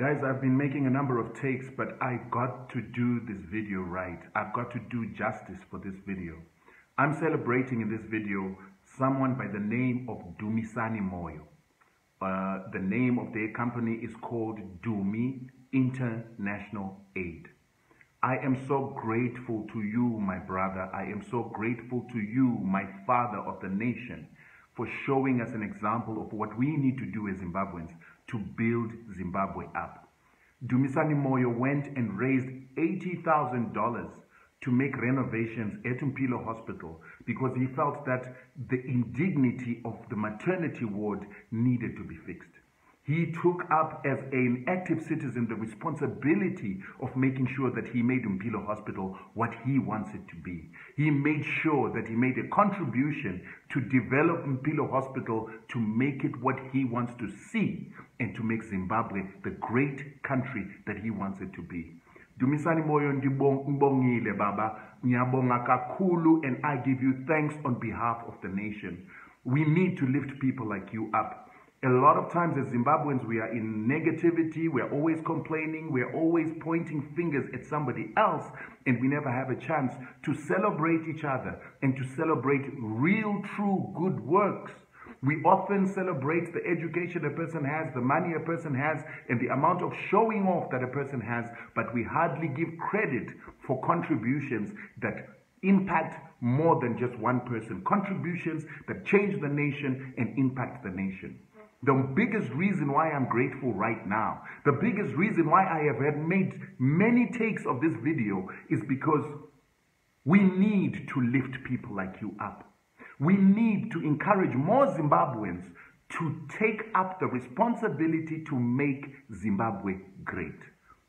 Guys, I've been making a number of takes, but I got to do this video right. I've got to do justice for this video. I'm celebrating in this video someone by the name of Dumisani Moyo. Uh, the name of their company is called Dumi International Aid. I am so grateful to you, my brother. I am so grateful to you, my father of the nation, for showing us an example of what we need to do as Zimbabweans to build Zimbabwe up. Dumisani Moyo went and raised $80,000 to make renovations at Mpilo Hospital because he felt that the indignity of the maternity ward needed to be fixed. He took up as an active citizen the responsibility of making sure that he made Mpilo Hospital what he wants it to be. He made sure that he made a contribution to develop Mpilo Hospital to make it what he wants to see and to make Zimbabwe the great country that he wants it to be. Dumisani Moyo Ndibongile Baba, Nyabonga Kakulu, and I give you thanks on behalf of the nation. We need to lift people like you up. A lot of times as Zimbabweans, we are in negativity, we're always complaining, we're always pointing fingers at somebody else, and we never have a chance to celebrate each other and to celebrate real, true good works. We often celebrate the education a person has, the money a person has, and the amount of showing off that a person has, but we hardly give credit for contributions that impact more than just one person, contributions that change the nation and impact the nation. The biggest reason why I'm grateful right now, the biggest reason why I have had made many takes of this video is because we need to lift people like you up. We need to encourage more Zimbabweans to take up the responsibility to make Zimbabwe great.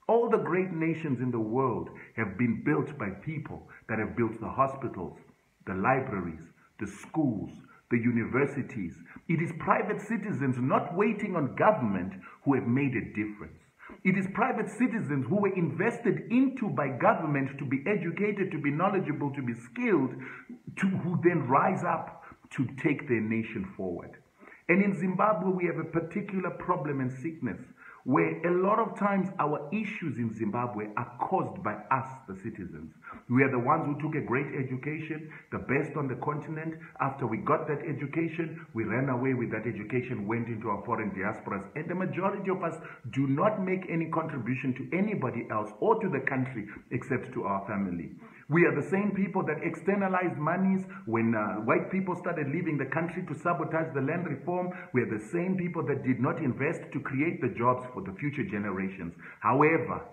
All the great nations in the world have been built by people that have built the hospitals, the libraries, the schools, the universities. It is private citizens not waiting on government who have made a difference. It is private citizens who were invested into by government to be educated, to be knowledgeable, to be skilled, to, who then rise up to take their nation forward. And in Zimbabwe, we have a particular problem and sickness where a lot of times our issues in Zimbabwe are caused by us, the citizens. We are the ones who took a great education, the best on the continent. After we got that education, we ran away with that education, went into our foreign diasporas, and the majority of us do not make any contribution to anybody else or to the country except to our family. We are the same people that externalized monies when uh, white people started leaving the country to sabotage the land reform. We are the same people that did not invest to create the jobs for the future generations. However,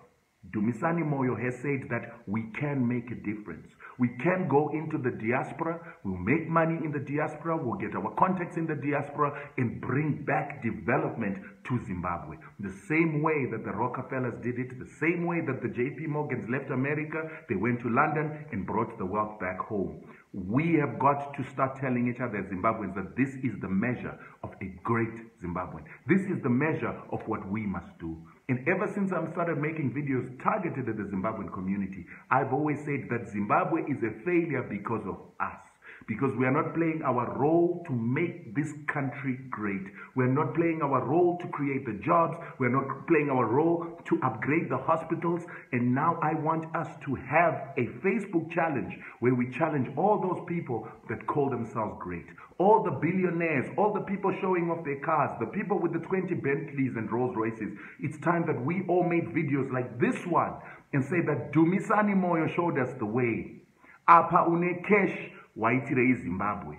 Dumisani Moyo has said that we can make a difference. We can go into the diaspora, we'll make money in the diaspora, we'll get our contacts in the diaspora and bring back development to Zimbabwe. The same way that the Rockefellers did it, the same way that the JP Morgans left America, they went to London and brought the wealth back home. We have got to start telling each other Zimbabweans that this is the measure of a great Zimbabwean. This is the measure of what we must do. And ever since I've started making videos targeted at the Zimbabwean community, I've always said that Zimbabwe is a failure because of us because we are not playing our role to make this country great. We are not playing our role to create the jobs. We are not playing our role to upgrade the hospitals. And now I want us to have a Facebook challenge where we challenge all those people that call themselves great. All the billionaires, all the people showing off their cars, the people with the 20 Bentleys and Rolls Royces. It's time that we all made videos like this one and say that Dumisani Moyo showed us the way. Apa une cash waitire Zimbabwe.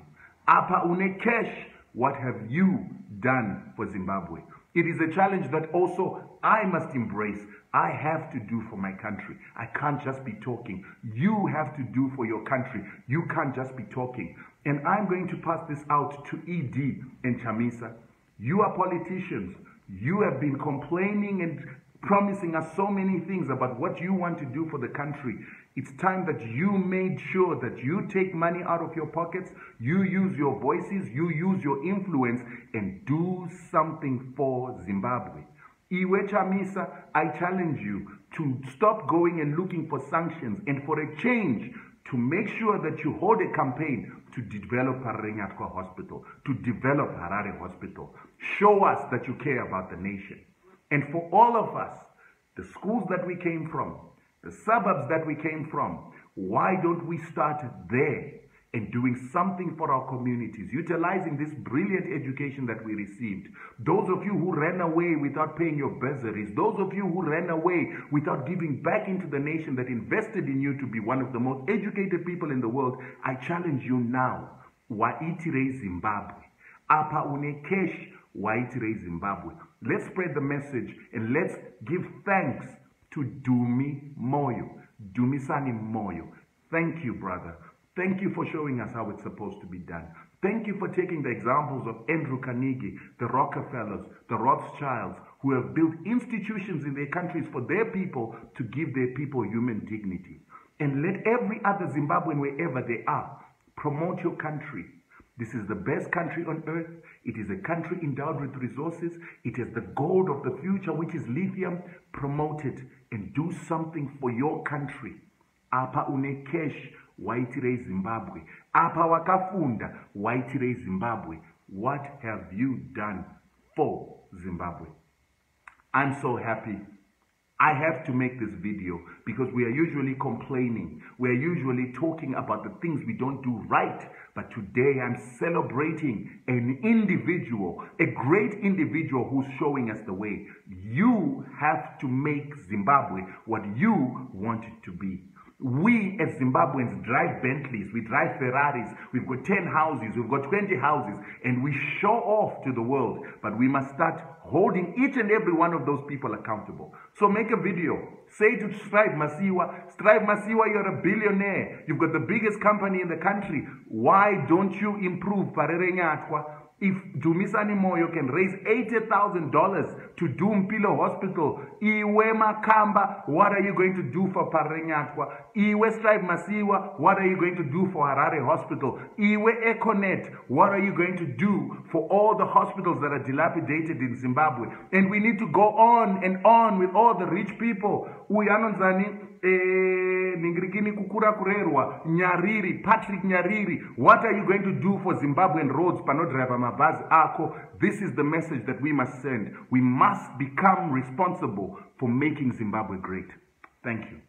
Apa une cash, what have you done for Zimbabwe? It is a challenge that also I must embrace. I have to do for my country. I can't just be talking. You have to do for your country. You can't just be talking. And I'm going to pass this out to ED and Chamisa. You are politicians. You have been complaining and promising us so many things about what you want to do for the country. It's time that you made sure that you take money out of your pockets, you use your voices, you use your influence, and do something for Zimbabwe. Iwe Chamisa, I challenge you to stop going and looking for sanctions and for a change to make sure that you hold a campaign to develop Parenyatwa Hospital, to develop Harare Hospital. Show us that you care about the nation. And for all of us, the schools that we came from, the suburbs that we came from, why don't we start there and doing something for our communities, utilizing this brilliant education that we received. Those of you who ran away without paying your bursaries, those of you who ran away without giving back into the nation that invested in you to be one of the most educated people in the world, I challenge you now. Waitire Zimbabwe. Apa unekesh waitire Zimbabwe. Let's spread the message and let's give thanks to Dumi Moyo. Dumisani Moyo. Thank you, brother. Thank you for showing us how it's supposed to be done. Thank you for taking the examples of Andrew Carnegie, the Rockefellers, the Rothschilds, who have built institutions in their countries for their people to give their people human dignity. And let every other Zimbabwean, wherever they are, promote your country. This is the best country on earth. It is a country endowed with resources. It is the gold of the future, which is lithium. Promote it and do something for your country. Apa unekesh cash waitirei zimbabwe apa wakafunda waitirei zimbabwe what have you done for zimbabwe i'm so happy I have to make this video because we are usually complaining. We are usually talking about the things we don't do right. But today I'm celebrating an individual, a great individual who's showing us the way. You have to make Zimbabwe what you want it to be. We as Zimbabweans drive Bentleys, we drive Ferraris, we've got 10 houses, we've got 20 houses, and we show off to the world. But we must start holding each and every one of those people accountable. So make a video. Say to Strive Masiyiwa, Strive Masiyiwa, you're a billionaire. You've got the biggest company in the country. Why don't you improve? If Dumisani Moyo can raise $80,000 to do Mpilo Hospital, Iwe Makamba, what are you going to do for Parenyatwa? Iwe Strive Masiyiwa, what are you going to do for Harare Hospital? Iwe Econet, what are you going to do for all the hospitals that are dilapidated in Zimbabwe? And we need to go on and on with all the rich people. Uyanonzani, eh, ningirikini kukura kurerwa. Nyariri patrick nyariri what are you going to do for zimbabwean roads panodriva mabhazi ako? This is the message that we must send. We must become responsible for making zimbabwe great. Thank you